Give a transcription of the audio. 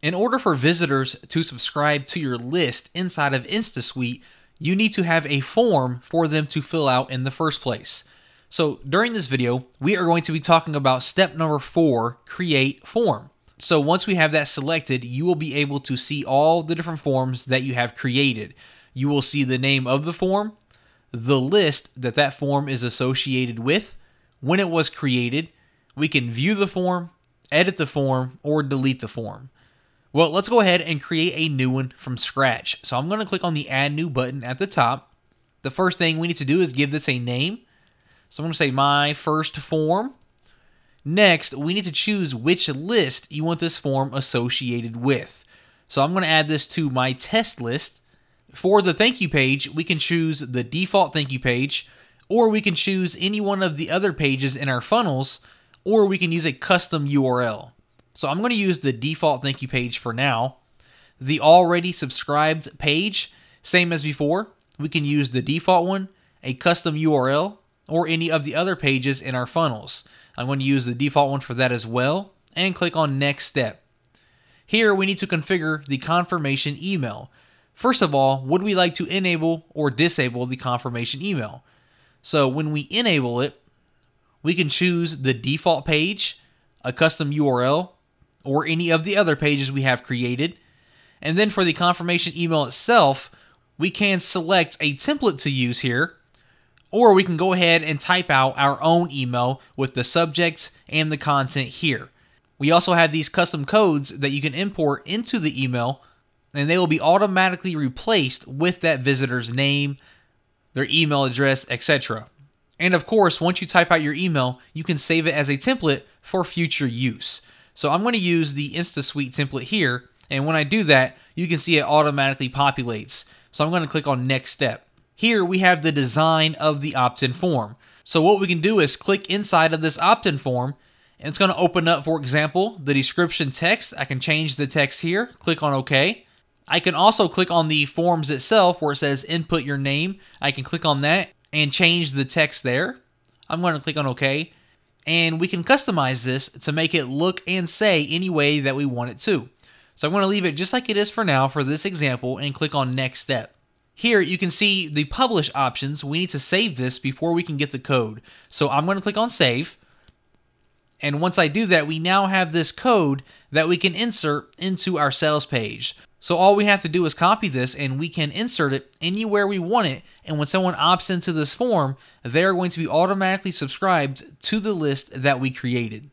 In order for visitors to subscribe to your list inside of InstaSuite, you need to have a form for them to fill out in the first place. So during this video, we are going to be talking about step number four, create form. So once we have that selected, you will be able to see all the different forms that you have created. You will see the name of the form, the list that that form is associated with, when it was created. We can view the form, edit the form, or delete the form. Well, let's go ahead and create a new one from scratch. So I'm going to click on the add new button at the top. The first thing we need to do is give this a name. So I'm going to say my first form. Next, we need to choose which list you want this form associated with. So I'm going to add this to my test list. For the thank you page, we can choose the default thank you page, or we can choose any one of the other pages in our funnels, or we can use a custom URL. So I'm going to use the default thank you page for now. The already subscribed page, same as before, we can use the default one, a custom URL, or any of the other pages in our funnels. I'm going to use the default one for that as well, and click on next step. Here we need to configure the confirmation email. First of all, would we like to enable or disable the confirmation email? So when we enable it, we can choose the default page, a custom URL, or any of the other pages we have created. And then for the confirmation email itself, we can select a template to use here, or we can go ahead and type out our own email with the subject and the content here. We also have these custom codes that you can import into the email, and they will be automatically replaced with that visitor's name, their email address, etc. And of course, once you type out your email, you can save it as a template for future use. So I'm going to use the InstaSuite template here. And when I do that, you can see it automatically populates. So I'm going to click on next step. Here we have the design of the opt-in form. So what we can do is click inside of this opt-in form and it's going to open up, for example, the description text. I can change the text here, click on OK. I can also click on the forms itself where it says input your name. I can click on that and change the text there. I'm going to click on OK and we can customize this to make it look and say any way that we want it to. So I'm going to leave it just like it is for now for this example and click on next step. Here you can see the publish options. We need to save this before we can get the code. So I'm going to click on save. And once I do that, we now have this code that we can insert into our sales page. So all we have to do is copy this and we can insert it anywhere we want it. And when someone opts into this form, they're going to be automatically subscribed to the list that we created.